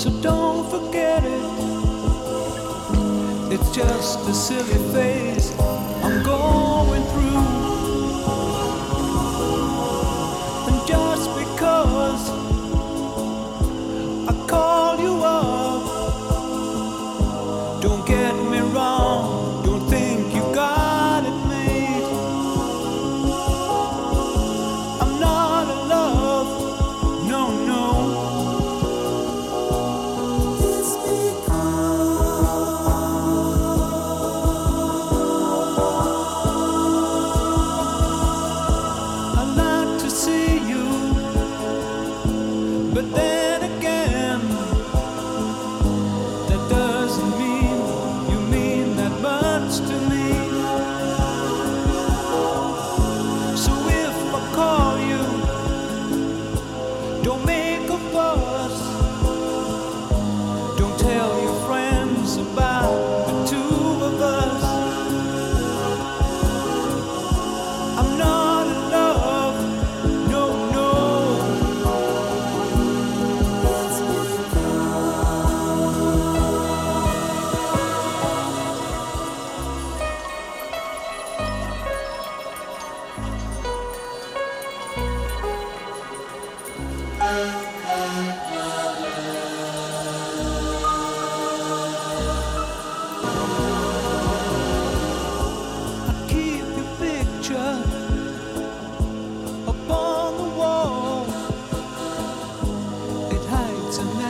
so don't forget it. It's just a silly face.